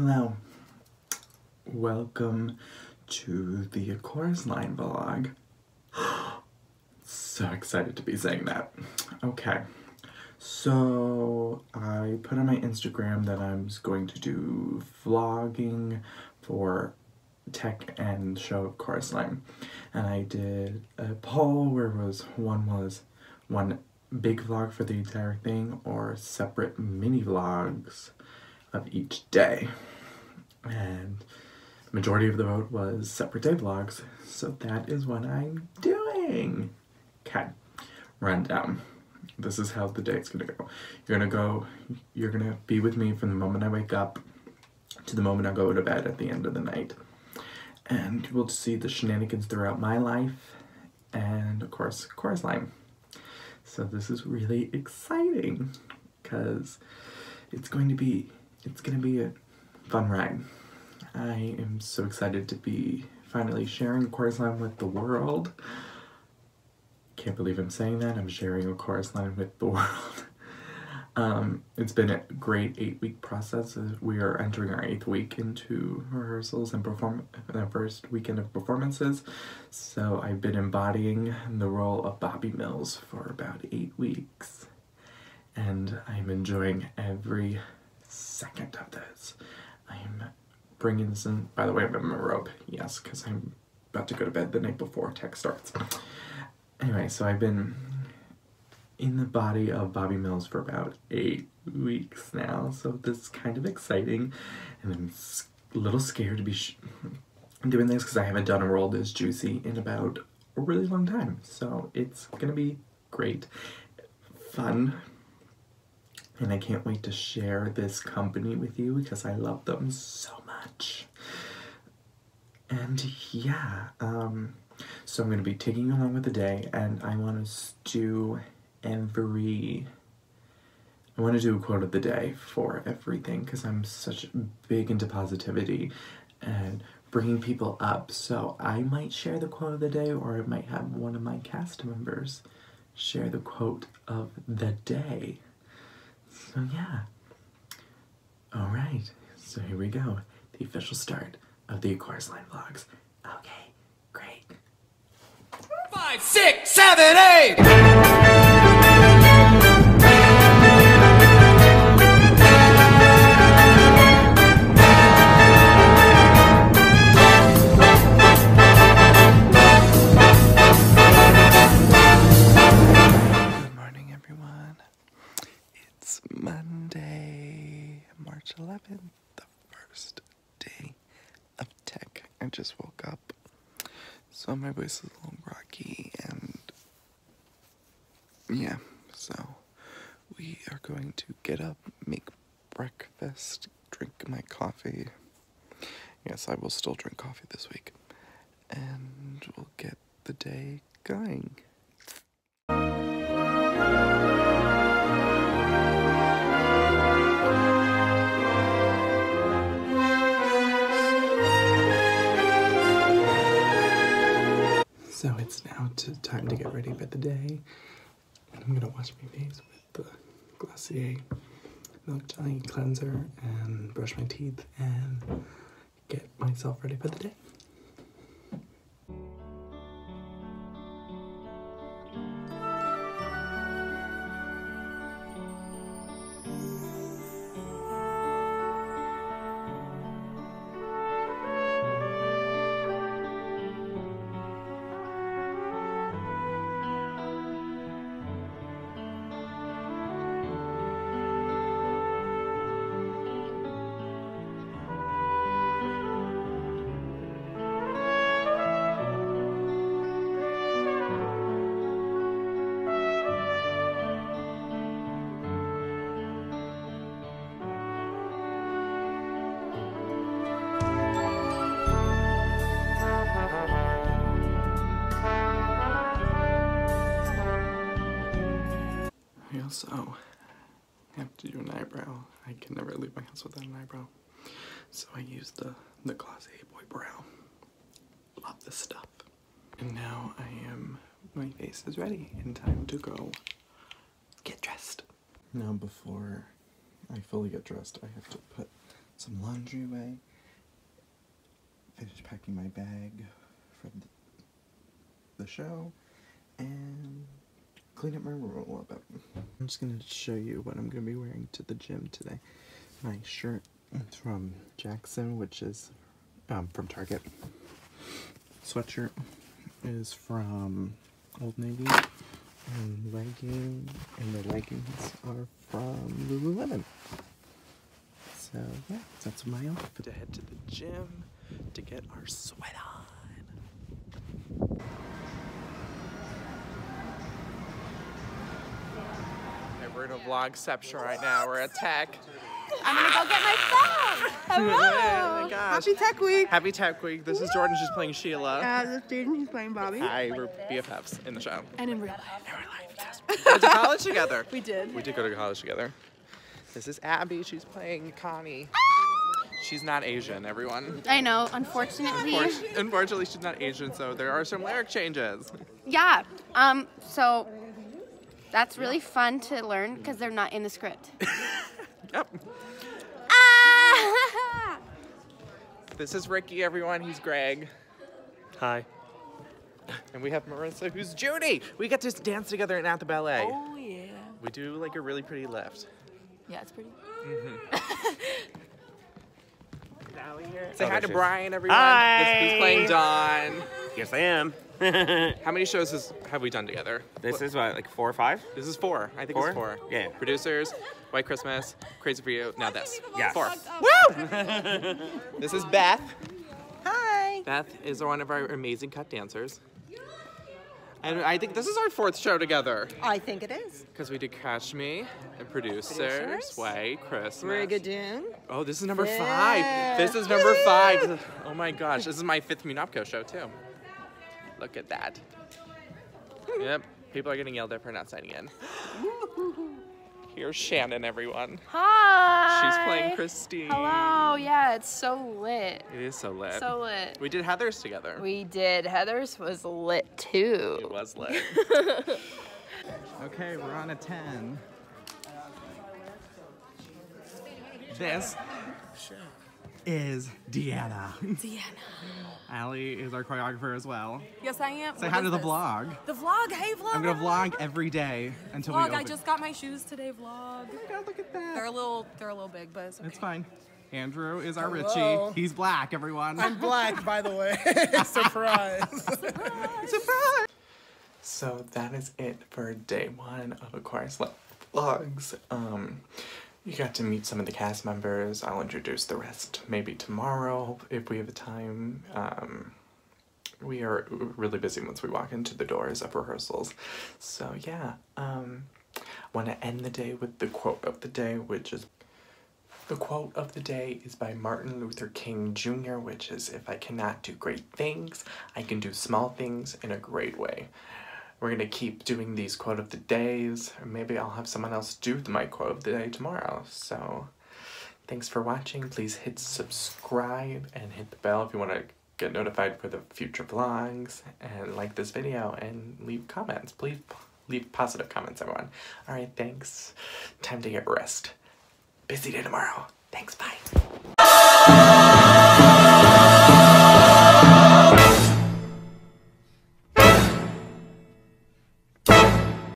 Hello. Welcome to the Chorus Line vlog. so excited to be saying that. Okay. So I put on my Instagram that I'm going to do vlogging for tech and show chorus line and I did a poll where was one was one big vlog for the entire thing or separate mini vlogs of each day. And majority of the vote was separate day vlogs so that is what I'm doing. Okay rundown. This is how the day's gonna go. You're gonna go you're gonna be with me from the moment I wake up to the moment I go to bed at the end of the night. And we'll see the shenanigans throughout my life and of course chorus line. So this is really exciting because it's going to be it's to be a fun ride i am so excited to be finally sharing chorus line with the world can't believe i'm saying that i'm sharing a chorus line with the world um, it's been a great eight week process. Uh, We are entering our eighth week into rehearsals and perform the first weekend of performances. So I've been embodying the role of Bobby Mills for about eight weeks. And I'm enjoying every second of this. I'm bringing this in. By the way, I'm in my robe. Yes, because I'm about to go to bed the night before tech starts. Anyway, so I've been in the body of Bobby Mills for about eight weeks now, so this is kind of exciting, and I'm a little scared to be doing this because I haven't done a role this juicy in about a really long time, so it's gonna be great, fun, and I can't wait to share this company with you because I love them so much. And yeah, um, so I'm gonna be taking you along with the day, and I want to do every I want to do a quote of the day for everything because I'm such big into positivity and bringing people up. So I might share the quote of the day, or I might have one of my cast members share the quote of the day. So yeah. All right. So here we go. The official start of the Chorus Line vlogs. Okay, great. Five, six, seven, eight. I just woke up, so my voice is a little rocky, and yeah, so we are going to get up, make breakfast, drink my coffee. Yes, I will still drink coffee this week, and we'll get the day going. It's now to time to get ready for the day. I'm gonna wash my face with the Glossier Milk Jelly Cleanser and brush my teeth and get myself ready for the day. I also have to do an eyebrow. I can never leave my house without an eyebrow. So I use the, the Glossier Boy Brow. Love this stuff. And now I am, my face is ready and time to go get dressed. Now before I fully get dressed, I have to put some laundry away. Finished packing my bag for the, the show and clean up my room a little bit. I'm just gonna show you what I'm gonna be wearing to the gym today. My shirt is from Jackson, which is um, from Target. Sweatshirt is from Old Navy. And legging and the leggings are from Lululemon. So yeah, that's my outfit to head to the gym to get our sweat on. We're in a vlogception right now. We're at Tech. I'm gonna go get my phone. Hello. Oh my gosh. Happy Tech Week. Happy Tech Week. This is Jordan. She's playing Sheila. Uh, this student, he's playing Bobby. Hi, we're BFFs in the show. And in real life. We went to college together. We did. We did go to college together. This is Abby. She's playing Connie. She's not Asian, everyone. I know, unfortunately. Unfortunately, unfortunately, she's not Asian, so there are some lyric changes. Yeah. Um. So that's really fun to learn because they're not in the script. Yep. ah! This is Ricky, everyone. He's Greg. Hi. And we have Marissa, who's Judy. We get to dance together in At the Ballet. Oh yeah. We do like a really pretty lift. Yeah, it's pretty. Say Oh, hi there to she is. Brian, everyone. Hi. He's playing Don. Yes, I am. How many shows has, have we done together? this is what, like four or five? This is four. I think Four? it's four. Yeah. Producers, White Christmas, Crazy for You. Now this. Yeah. Four. Woo! this is Beth. Hi. Beth is one of our amazing cut dancers. And I think this is our fourth show together. I think it is. Because we did Crash Me and Producers, Producers. White Christmas. Brigadoon. Oh, this is number Yeah. five. This is number five. Oh my gosh, this is my fifth Munopco show too. Look at that. Yep, people are getting yelled at for not signing in. Here's Shannon, everyone. Hi. She's playing Christine. Hello. Yeah, it's so lit. It is so lit. So lit. we did Heathers together. We did. Heathers was lit too. it was lit. okay, we're on a 10. This is Deanna. Deanna. Allie is our choreographer as well. Yes, I am. Say What hi to the this? vlog. The vlog. Hey, vlog. I'm gonna vlog every day until we Vlog. I just got my shoes today. Vlog. My God, look at that. They're a little. They're a little big, but it's okay. It's fine. Andrew is our Hello. Richie. He's black, everyone. I'm black, by the way. Surprise. Surprise! So that is it for day one of A Chorus Line Vlogs. Um, you got to meet some of the cast members. I'll introduce the rest maybe tomorrow if we have the time. Um, we are really busy once we walk into the doors of rehearsals. So yeah, um, want to end the day with the quote of the day, which is the quote of the day is by Martin Luther King Jr., which is If I cannot do great things, I can do small things in a great way. We're gonna keep doing these quote of the days, or maybe I'll have someone else do my quote of the day tomorrow. So, thanks for watching. Please hit subscribe and hit the bell if you want to get notified for the future vlogs, and like this video and leave comments. Please leave positive comments, everyone. Alright, thanks. Time to get rest busy day tomorrow. Thanks, bye.